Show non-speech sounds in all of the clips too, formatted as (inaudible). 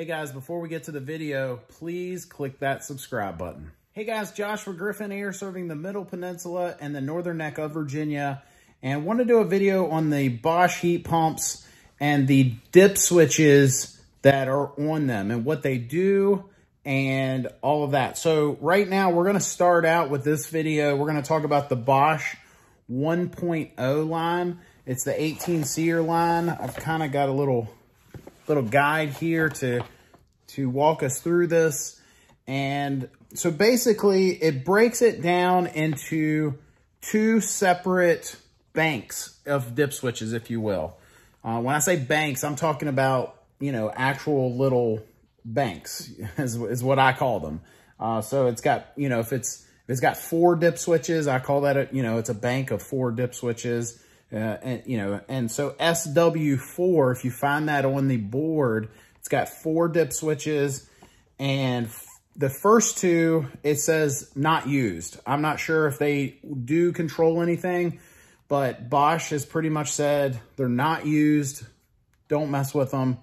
Hey guys, before we get to the video, please click that subscribe button. Hey guys, Joshua Griffin here, serving the Middle Peninsula and the Northern Neck of Virginia. And want to do a video on the Bosch heat pumps and the dip switches that are on them and what they do and all of that. So right now we're going to start out with this video. We're going to talk about the Bosch 1.0 line. It's the 18 seer line. I've kind of got a little little guide here to, to walk us through this. And so basically it breaks it down into two separate banks of dip switches, if you will. Uh, when I say banks, I'm talking about, you know, actual little banks (laughs) is, is what I call them. Uh, so it's got, you know, if it's, if it's got four dip switches, I call that, a, you know, it's a bank of four dip switches. Uh, and, you know, and so SW4, if you find that on the board, it's got four dip switches and the first two, it says not used. I'm not sure if they do control anything, but Bosch has pretty much said they're not used. Don't mess with them.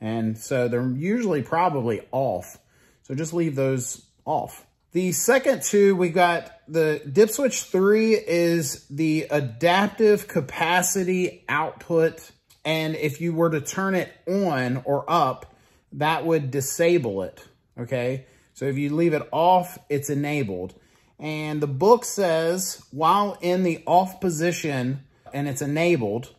And so they're usually probably off. So just leave those off. The second two, we got the dip switch 3 is the adaptive capacity output. And if you were to turn it on or up, that would disable it, okay? So if you leave it off, it's enabled. And the book says, while in the off position and it's enabled,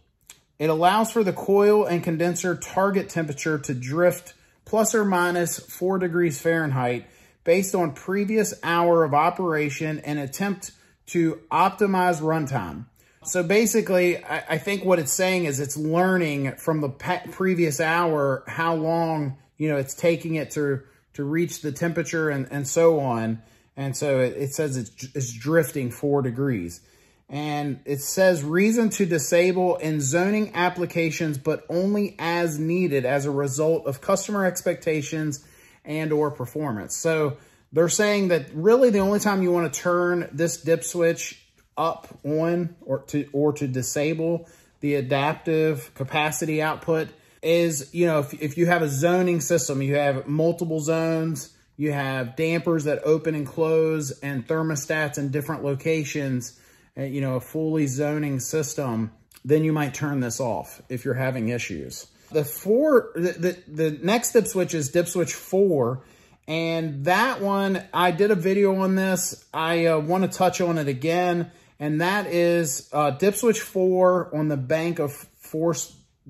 it allows for the coil and condenser target temperature to drift plus or minus 4 degrees Fahrenheit based on previous hour of operation and attempt to optimize runtime. So basically, I, I, think what it's saying is it's learning from the previous hour how long, you know, it's taking it to, to reach the temperature and, and so on. And so it, it says it's, it's drifting four degrees. And it says reason to disable in zoning applications, but only as needed as a result of customer expectations and or performance. So they're saying that really the only time you want to turn this dip switch up on or to or to disable the adaptive capacity output is, you know, if, if you have a zoning system, you have multiple zones, you have dampers that open and close and thermostats in different locations, you know, a fully zoning system, then you might turn this off if you're having issues. The four, the, the, the next dip switch is dip switch four. And that one, I did a video on this. I uh, want to touch on it again. And that is uh, dip switch four on the bank of four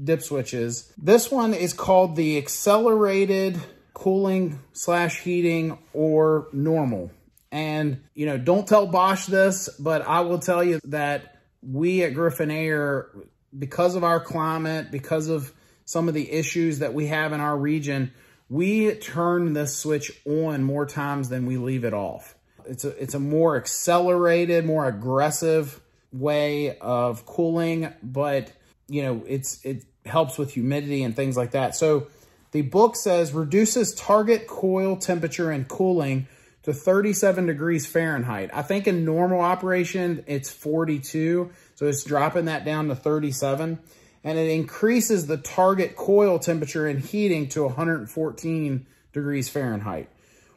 dip switches. This one is called the accelerated cooling slash heating or normal. And, you know, don't tell Bosch this, but I will tell you that we at Griffin Air, because of our climate, because of some of the issues that we have in our region, we turn this switch on more times than we leave it off. It's a, it's a more accelerated, more aggressive way of cooling, but you know, it's it helps with humidity and things like that. So the book says reduces target coil temperature and cooling to 37 degrees Fahrenheit. I think in normal operation, it's 42. So it's dropping that down to 37 and it increases the target coil temperature and heating to 114 degrees Fahrenheit.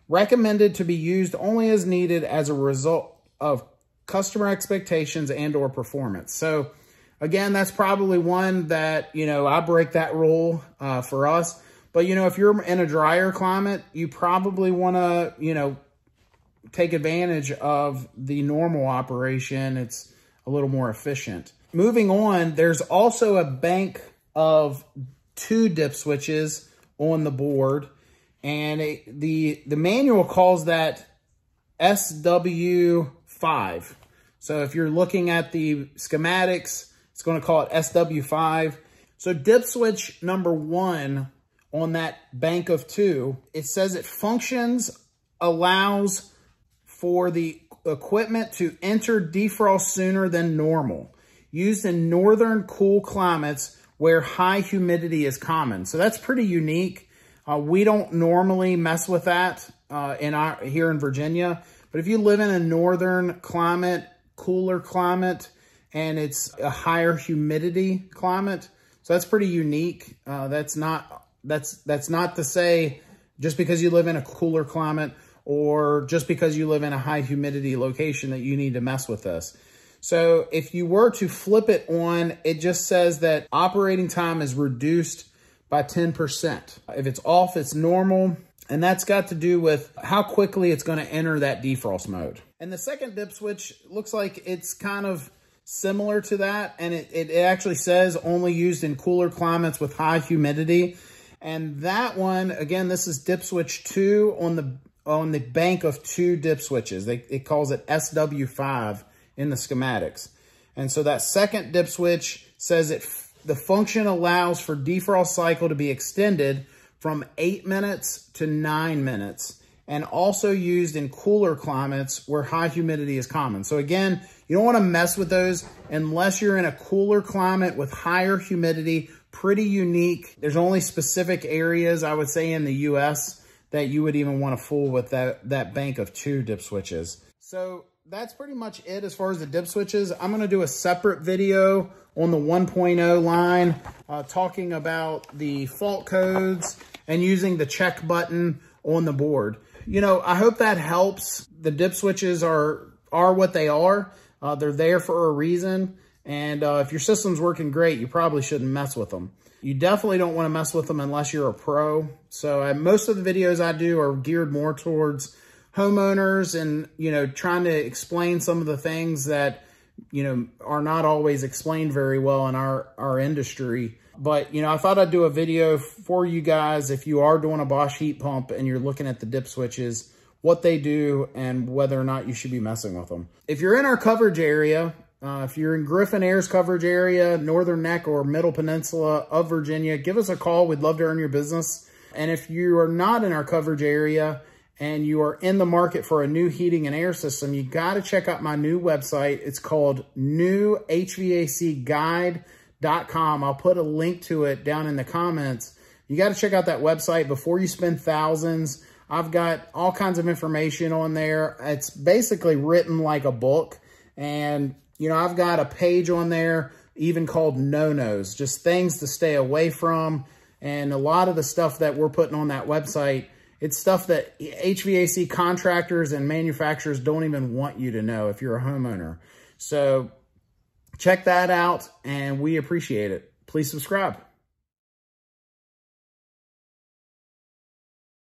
Recommended to be used only as needed as a result of customer expectations and or performance. So again, that's probably one that, you know, I break that rule uh, for us. But, you know, if you're in a drier climate, you probably want to, you know, take advantage of the normal operation. It's a little more efficient moving on, there's also a bank of two dip switches on the board. And it, the, the manual calls that SW5. So if you're looking at the schematics, it's going to call it SW5. So dip switch number one on that bank of two, it says it functions, allows for the equipment to enter defrost sooner than normal used in northern cool climates where high humidity is common. So that's pretty unique. Uh, we don't normally mess with that uh, in our, here in Virginia. But if you live in a northern climate, cooler climate, and it's a higher humidity climate, so that's pretty unique. Uh, that's not that's that's not to say just because you live in a cooler climate or just because you live in a high humidity location that you need to mess with this. So if you were to flip it on, it just says that operating time is reduced by 10%. If it's off, it's normal. And that's got to do with how quickly it's going to enter that defrost mode. And the second dip switch looks like it's kind of similar to that. And it, it actually says only used in cooler climates with high humidity. And that one, again, this is dip switch two on the on the bank of two dip switches. They, it calls it SW5 in the schematics. And so that second dip switch says it the function allows for defrost cycle to be extended from eight minutes to nine minutes and also used in cooler climates where high humidity is common. So again, you don't want to mess with those unless you're in a cooler climate with higher humidity, pretty unique. There's only specific areas, I would say, in the US that you would even want to fool with that, that bank of two dip switches. So that's pretty much it as far as the dip switches. I'm going to do a separate video on the 1.0 line uh, talking about the fault codes and using the check button on the board. You know, I hope that helps. The dip switches are, are what they are. Uh, they're there for a reason. And uh, if your system's working great, you probably shouldn't mess with them. You definitely don't want to mess with them unless you're a pro. So most of the videos I do are geared more towards homeowners and, you know, trying to explain some of the things that, you know, are not always explained very well in our, our industry. But, you know, I thought I'd do a video for you guys if you are doing a Bosch heat pump and you're looking at the dip switches, what they do and whether or not you should be messing with them. If you're in our coverage area, uh, if you're in Griffin Air's coverage area, Northern Neck or Middle Peninsula of Virginia, give us a call. We'd love to earn your business. And if you are not in our coverage area and you are in the market for a new heating and air system, you got to check out my new website. It's called newhvacguide.com. I'll put a link to it down in the comments. You got to check out that website before you spend thousands. I've got all kinds of information on there. It's basically written like a book. And you know, I've got a page on there even called no-nos, just things to stay away from. And a lot of the stuff that we're putting on that website, it's stuff that HVAC contractors and manufacturers don't even want you to know if you're a homeowner. So check that out and we appreciate it. Please subscribe.